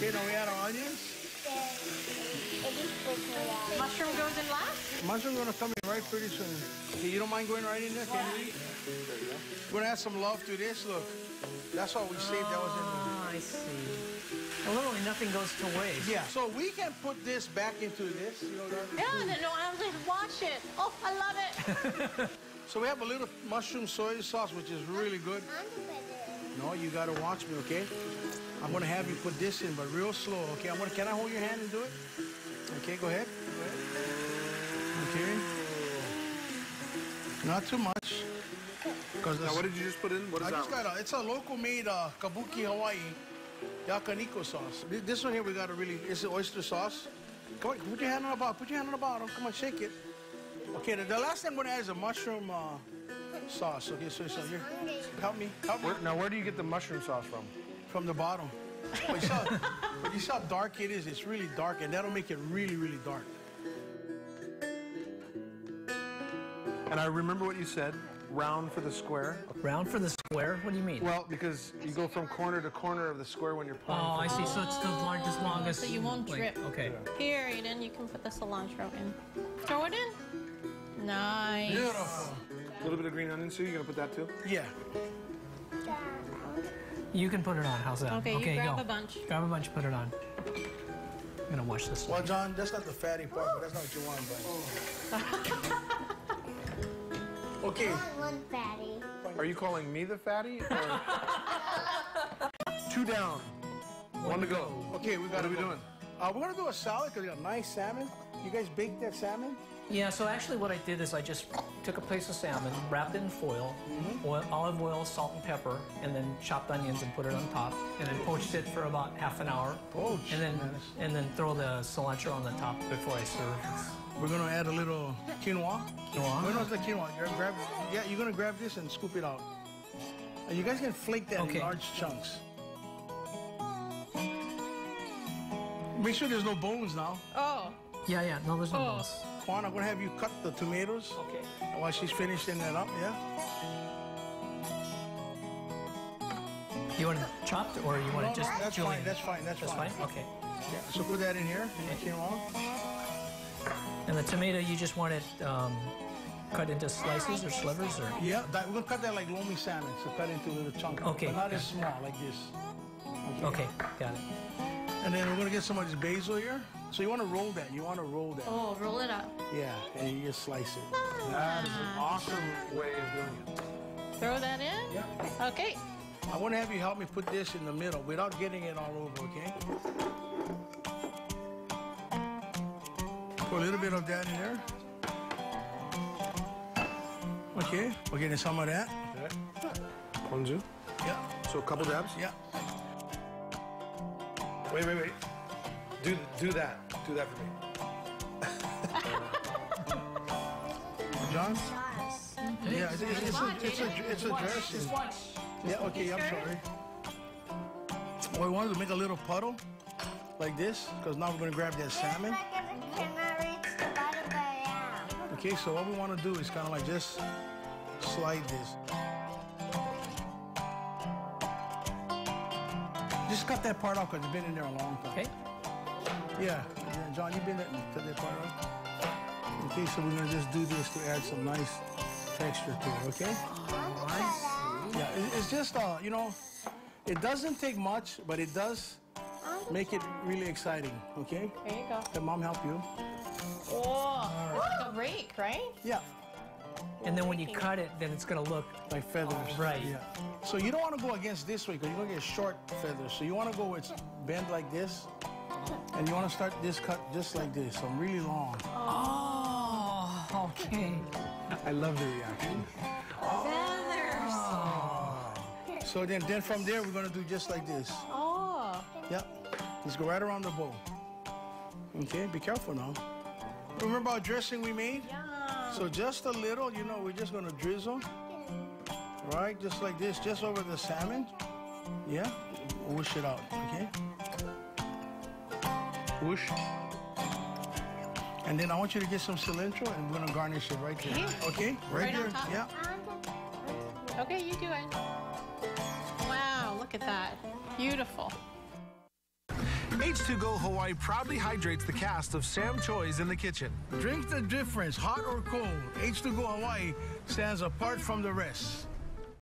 Okay, now we add our onions. Mushroom goes in last? Mushroom gonna come in right pretty soon. Okay, you don't mind going right in there? Can you eat? We're gonna add some love to this. Look, that's all we saved. That was in there. Oh, I see. Well, literally nothing goes to waste. Yeah. So we can put this back into this. You know that? Yeah, no, I'll just watch it. Oh, I love it. So we have a little mushroom soy sauce, which is really good. No, you gotta watch me, okay? I'm gonna have you put this in, but real slow, okay? I'm gonna. Can I hold your hand and do it? Okay, go ahead. Go ahead. Okay. Not too much. Cause Now, what did you just put in? What is I that? just got a. It's a local made uh, kabuki Hawaii yakiniku sauce. This one here we got a really. It's an oyster sauce. Come on, put your hand on the bottom. Put your hand on the bottom. Come on, shake it. Okay, the, the last thing I'm gonna add is a mushroom uh, sauce. Okay, so, so here, help me, help me Where, now, where do you get the mushroom sauce from? From the bottom. But you, saw, but you see how dark it is? It's really dark, and that'll make it really, really dark. And I remember what you said, round for the square. Round for the square? What do you mean? Well, because you go from corner to corner of the square when you're oh. I see. So it's the largest, longest. So you won't like- drip. Okay. Here, Aiden, you can put the cilantro in. Throw it in. Nice. Beautiful. a little bit of green onion, Sue. You're gonna put that too? Yeah. You can put it on. How's that? Okay, you grab go. a bunch. Grab a bunch, put it on. I'm gonna wash this. Well, John, that's not the fatty part, but that's not what you want, but. okay. One fatty. Are you calling me the fatty? Or... Two down, one to go. Okay, we got What are we doing? Uh, we're gonna do a salad because we got nice salmon. You guys baked that salmon? Yeah, so actually what I did is I just took a piece of salmon, wrapped it in foil, Mm-hmm. oil, olive oil, salt and pepper, and then chopped onions and put it on top, and then poached it for about half an hour. Poached, And then nice. and then throw the cilantro on the top before I serve. We're gonna add a little quinoa. Quinoa? No, no, the quinoa. You're gonna grab, yeah, you're gonna grab this and scoop it out. And you guys can flake that Okay. in large chunks. Make sure there's no bones now. Oh, Yeah, yeah, no, there's no Oh. bones. Juan, I'm gonna have you cut the tomatoes Okay. while she's finishing that up, yeah? You want it chopped or you want No, it just no, that's julienne? fine, that's fine, that's That's fine. fine? Okay. Yeah, so put that in here, the quinoa. And the tomato, you just want it um, cut into slices or slivers or? Yeah, that, we're gonna cut that like lomi salmon, so cut into little chunks. Okay. But not as small, like this. Okay, got it. And then we're gonna get some of this basil here. So you wanna roll that, you wanna roll that. oh, roll it up. Yeah, and you just slice it. That is an ah. awesome way of doing it. Throw that in. Yeah. Okay. I wanna have you help me put this in the middle without getting it all over, okay? Put a little bit of that in there. Okay, we're getting some of that. Okay. One, two. Yeah, So a couple dabs. yeah. Wait, wait, wait. Do do that. Do that for me. John? Yeah, it's, it's, it's, a, it's, a, it's a dressing. Yeah, okay, I'm sorry. Well, we wanted to make a little puddle like this, because now we're gonna grab that salmon. Like if it reach the bottom where Okay, so what we want to do is kind of like just slide this. Just cut that part off because it's been in there a long time. Okay. Yeah, yeah, John, you've been there. Cut that part off. Okay, so we're gonna just do this to add some nice texture to it. Okay? Yeah, it- it's just uh, you know, it doesn't take much, but it does make it really exciting. Okay? There you go. Let mom help you. Oh, like a rake, right? Yeah, And then when you cut it, then it's gonna look like feathers. Right. Yeah. So you don't want to go against this way because you're gonna get short feathers. So you want to go with bend like this, and you want to start this cut just like this, so I'm really long. Oh, okay. I love the reaction. Feathers. So then, then from there we're gonna do just like this. Oh. Yep. Just go right around the bowl. Okay. Be careful now. Remember our dressing we made? Yeah. So just a little, you know, we're just gonna drizzle. Right, just like this, just over the salmon. Yeah. Whoosh it out. Okay. Whoosh. And then I want you to get some cilantro and we're gonna garnish it right there. Okay? Right, Right on there. top? Yeah. Okay, you do it. Wow, look at that. Beautiful. H2Go Hawaii proudly hydrates the cast of Sam Choy's in the kitchen. Drink the difference, hot or cold. H2Go Hawaii stands apart from the rest.